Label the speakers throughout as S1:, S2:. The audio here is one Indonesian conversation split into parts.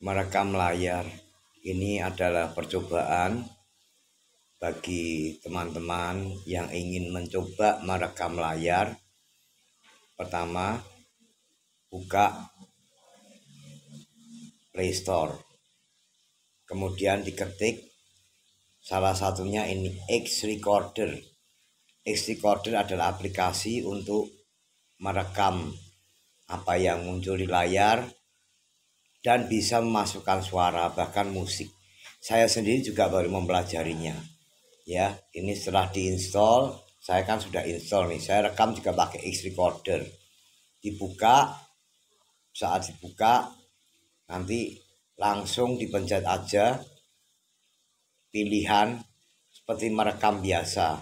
S1: merekam layar. Ini adalah percobaan bagi teman-teman yang ingin mencoba merekam layar. Pertama buka Playstore kemudian diketik salah satunya ini X Recorder. X Recorder adalah aplikasi untuk merekam apa yang muncul di layar dan bisa memasukkan suara bahkan musik. Saya sendiri juga baru mempelajarinya. Ya, ini setelah diinstal, saya kan sudah install nih. Saya rekam juga pakai X recorder. Dibuka saat dibuka nanti langsung dipencet aja pilihan seperti merekam biasa.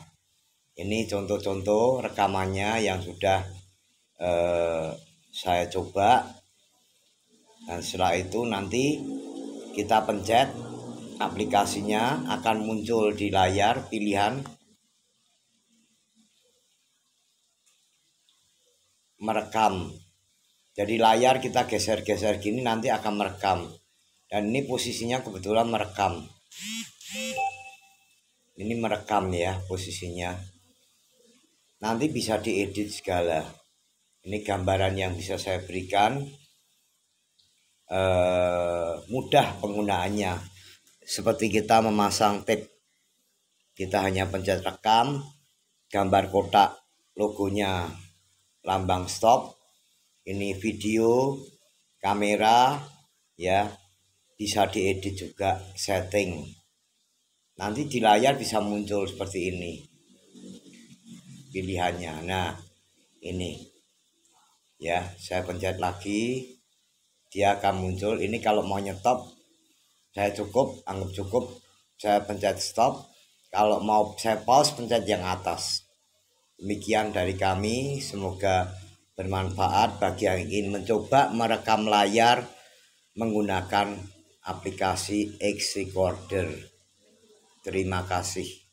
S1: Ini contoh-contoh rekamannya yang sudah eh, saya coba dan setelah itu nanti kita pencet aplikasinya akan muncul di layar pilihan. Merekam. Jadi layar kita geser-geser gini nanti akan merekam. Dan ini posisinya kebetulan merekam. Ini merekam ya posisinya. Nanti bisa diedit segala. Ini gambaran yang bisa saya berikan eh, mudah penggunaannya. Seperti kita memasang tape kita hanya pencet rekam gambar kotak logonya lambang stop ini video kamera ya bisa diedit juga setting. Nanti di layar bisa muncul seperti ini pilihannya. Nah ini ya saya pencet lagi dia akan muncul. Ini kalau mau nyetop saya cukup anggap cukup saya pencet stop. Kalau mau saya pause pencet yang atas. Demikian dari kami semoga bermanfaat bagi yang ingin mencoba merekam layar menggunakan aplikasi X Recorder. Terima kasih